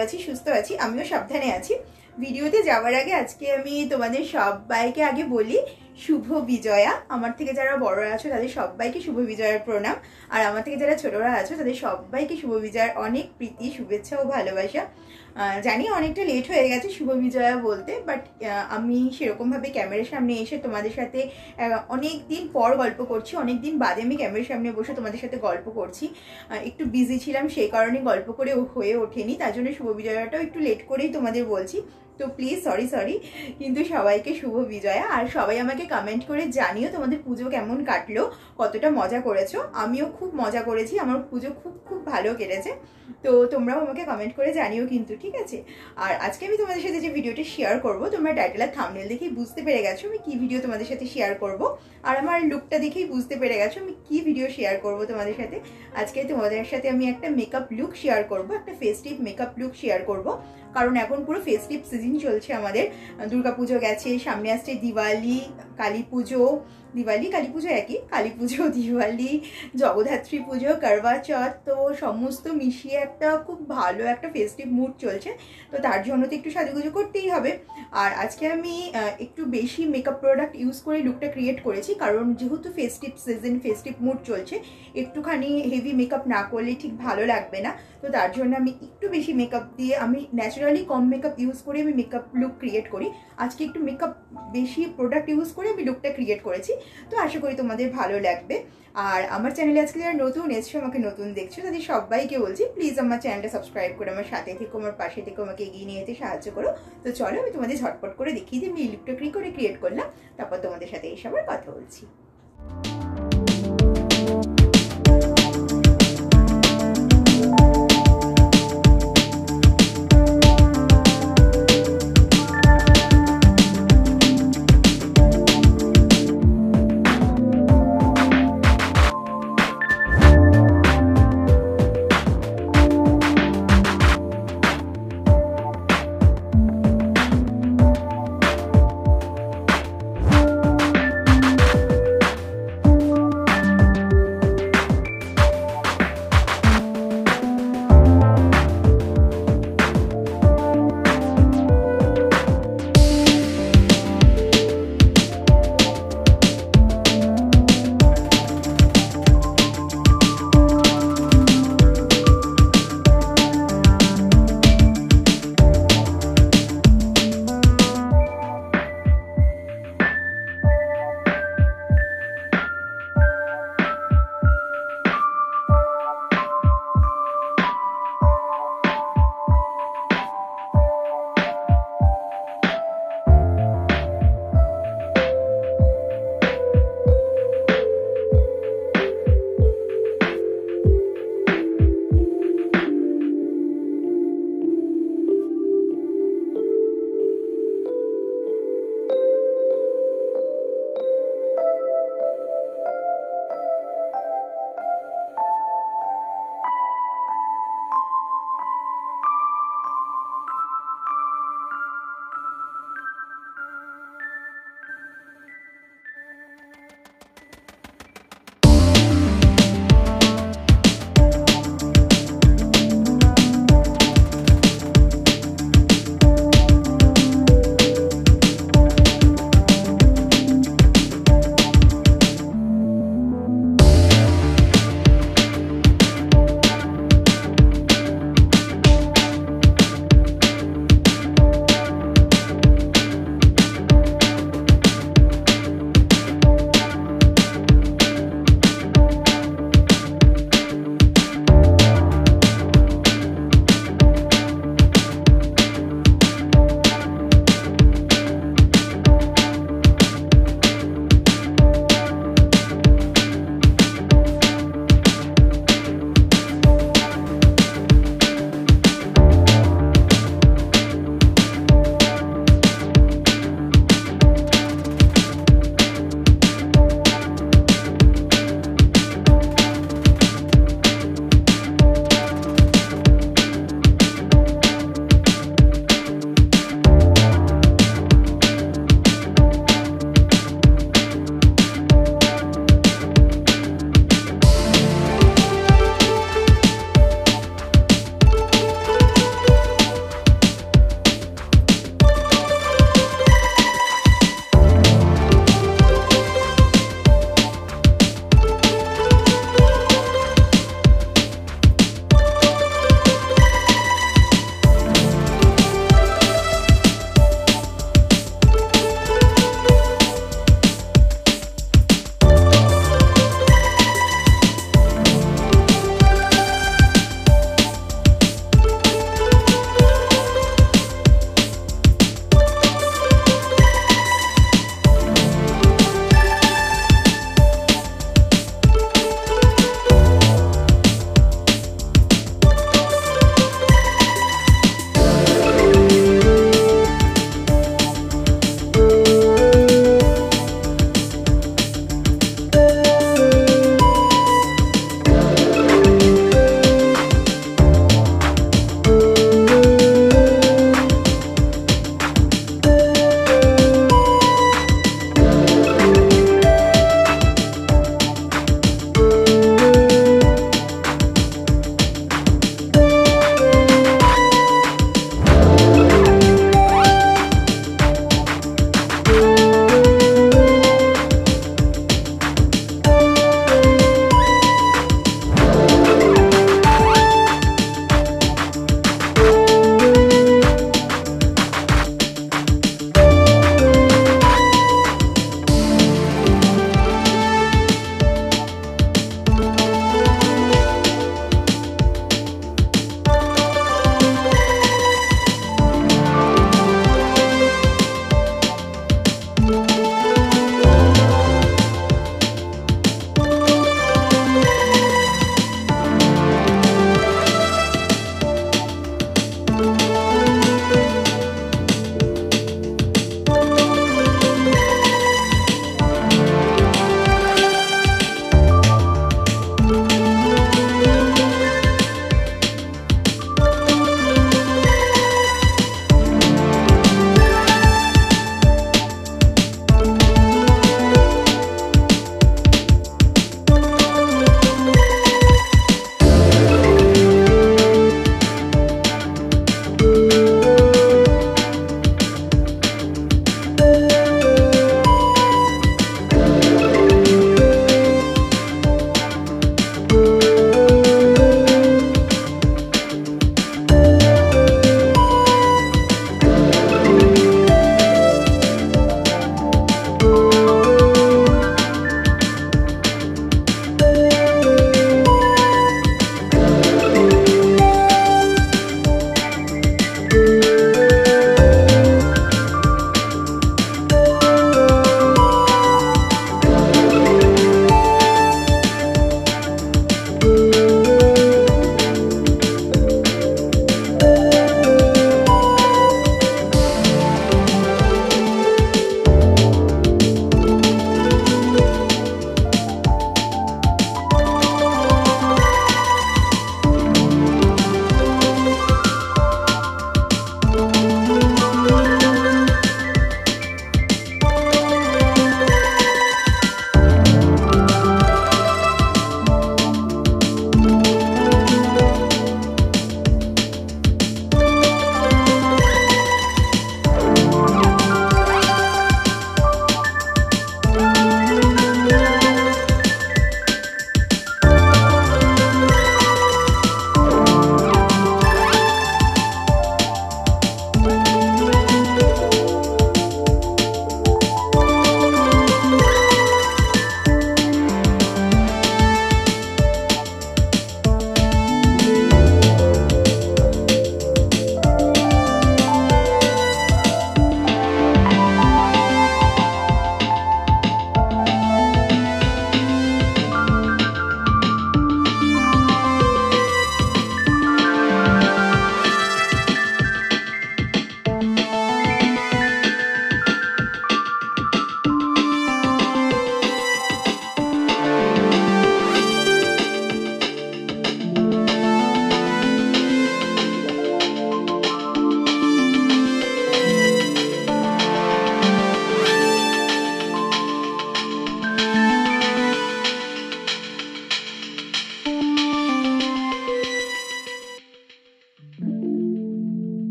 আছি, সুস্থ আছি, আমিও সাবধানে আছি। ভিডিওতে যাওয়ার আগে আজকে আমি তোমাদের সবাইকে আগে বলি শুভ বিজয়া। আমার থেকে যারা বড়রা আছো, তাদের সবাইকে শুভ বিজয়ার প্রণাম। আর আমার থেকে যারা ছোটরা আছো, তাদের সবাইকে শুভ বিজয়ার অনেক প্রীতি, শুভেচ্ছা ও ভালোবাসা। জানি অনেকটা লেট হয়ে গেছে শুভ বিজয়া বলতে বাট আমি সেরকমভাবে ক্যামেরার সামনে এসে তোমাদের সাথে অনেক দিন পর গল্প করছি। অনেক দিন বাদে আমি ক্যামেরার সামনে বসে তোমাদের সাথে গল্প করছি। একটু বিজি ছিলাম, সেই কারণে গল্প করে হয়ে ওঠেনি। তার জন্য শুভ বিজয়াটাও একটু লেট করেই তোমাদের বলছি। তো প্লিজ সরি সরি কিন্তু সবাইকে শুভ বিজয়া। আর সবাই আমাকে কমেন্ট করে জানিও তোমাদের পুজো কেমন কাটলো, কতটা মজা করেছ। আমিও খুব মজা করেছি, আমার পুজো খুব খুব ভালো কেটেছে। তো তোমরাও আমাকে কমেন্ট করে জানিও কিন্তু, ঠিক আছে? আর আজকে আমি তোমাদের সাথে যে ভিডিওটি শেয়ার করব, তোমরা টাইটেল আর থামনেল দেখেই বুঝতে পেরে গেছো আমি কি ভিডিও তোমাদের সাথে শেয়ার করব। আর আমার লুকটা দেখেই বুঝতে পেরে গেছো আমি কি ভিডিও শেয়ার করব তোমাদের সাথে। আজকে তোমাদের সাথে আমি একটা মেকআপ লুক শেয়ার করব, একটা ফেস্টিভ মেকআপ লুক শেয়ার করব। কারণ এখন পুরো ফেস্টিভ সিজন চলছে আমাদের। দুর্গাপুজো গেছে সামনে আসছে দিওয়ালি কালী পুজো দিওয়ালি, কালী পুজো একই, কালী পুজো, দিওয়ালি, জগদ্ধাত্রী পুজো, করবা চৌথ তো সমস্ত মিশিয়ে একটা খুব ভালো একটা ফেস্টিভ মুড চলছে, তো তার জন্য তো একটু সাজুগুজু করতেই হবে। আর আজকে আমি একটু বেশি মেকআপ প্রোডাক্ট ইউজ করে লুকটা ক্রিয়েট করেছি, কারণ যেহেতু ফেস্টিভ সিজন ফেস্টিভ মুড চলছে, একটুখানি হেভি মেকআপ না করলে ঠিক ভালো লাগবে না, তো তার জন্য আমি একটু বেশি মেকআপ দিয়ে, আমি ন্যাচারালি কম মেকআপ ইউজ করে আমি মেকআপ লুক ক্রিয়েট করি। আজকে একটু মেকআপ বেশি প্রোডাক্ট ইউজ করে আমি লুকটা ক্রিয়েট করেছি তো আশা করি তোমাদের ভালো লাগবে। আর আমার চ্যানেলে আজকে যারা নতুন এসছো, আমাকে নতুন দেখছ, তাদের সবাইকে বলছি প্লিজ আমার চ্যানেলটা সাবস্ক্রাইব করে আমার সাথে থেকে, আমার পাশে থেকে, আমাকে এগিয়ে নিয়ে যেতে সাহায্য করো। তো চলো আমি তোমাদের ঝটপট করে দেখি যে আমি ইলেকট্রিক লুকটা করে ক্রিয়েট করলাম, তারপর তোমাদের সাথে এসে আমার কথা বলছি।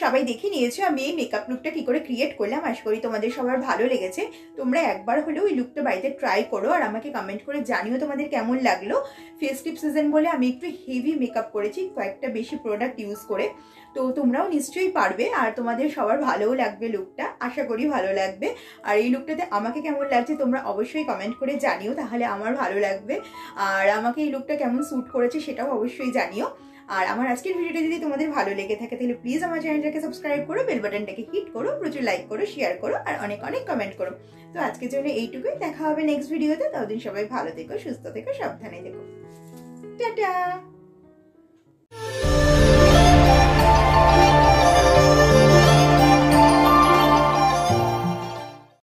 সবাই দেখে নিয়েছো, আমি এই মেকআপ লুকটা কী করে ক্রিয়েট করলাম? আশা করি তোমাদের সবার ভালো লেগেছে। তোমরা একবার হলেও ওই লুকটা বাড়িতে ট্রাই করো আর আমাকে কমেন্ট করে জানিও তোমাদের কেমন লাগল। ফেস্টিভ সিজন বলে আমি একটু হেভি মেকআপ করেছি, কয়েকটা বেশি প্রোডাক্ট ইউজ করে। তো তোমরাও নিশ্চয়ই পারবে আর তোমাদের সবার ভালোও লাগবে লুকটা আশা করি ভালো লাগবে। আর এই লুকটাতে আমাকে কেমন লাগছে তোমরা অবশ্যই কমেন্ট করে জানিও, তাহলে আমার ভালো লাগবে। আর আমাকে এই লুকটা কেমন স্যুট করেছে সেটাও অবশ্যই জানিও। আর আমার আজকের ভিডিওটা যদি তোমাদের ভালো লেগে থাকে, তাহলে প্লিজ আমার চ্যানেলটাকে সাবস্ক্রাইব করো বেল বাটনটাকে হিট করো, প্রচুর লাইক করো শেয়ার করো, আর অনেক অনেক কমেন্ট করো। তো আজকের জন্য এইটুকুই। দেখা হবে নেক্সট ভিডিওতে। ততদিন সবাই ভালো থেকো, সুস্থ থেকো, সাবধানে থেকো। টাটা!